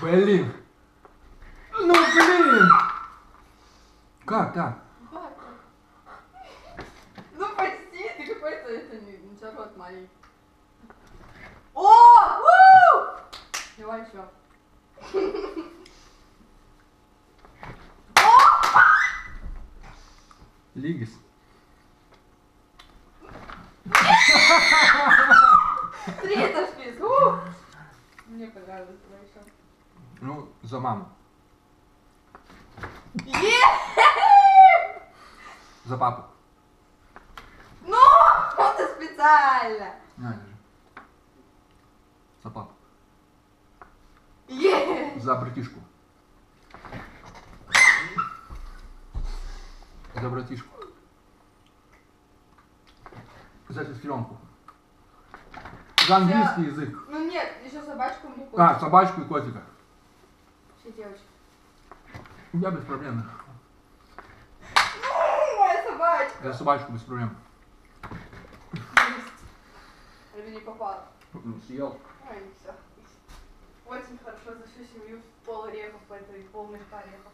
Блин. Ну блин. Как так? Ну почти, ты какой-то это не, ничего маленький. О! У! Давай еще. Лигис. Шпиц. У! Мне понравилось, еще. Ну, за маму. За папу. Ну, это специально. На, держи. За папу. За братишку. За братишку. За сестренку. За английский язык. Ну нет, еще собачку мне А, собачку и котика. Все девочки. Я без проблем. Ну, моя собачка. За собачку без проблем. Или не попала. Съел. Ай, все. Очень хорошо за всю семью пол орехов, это и пол мешка орехов.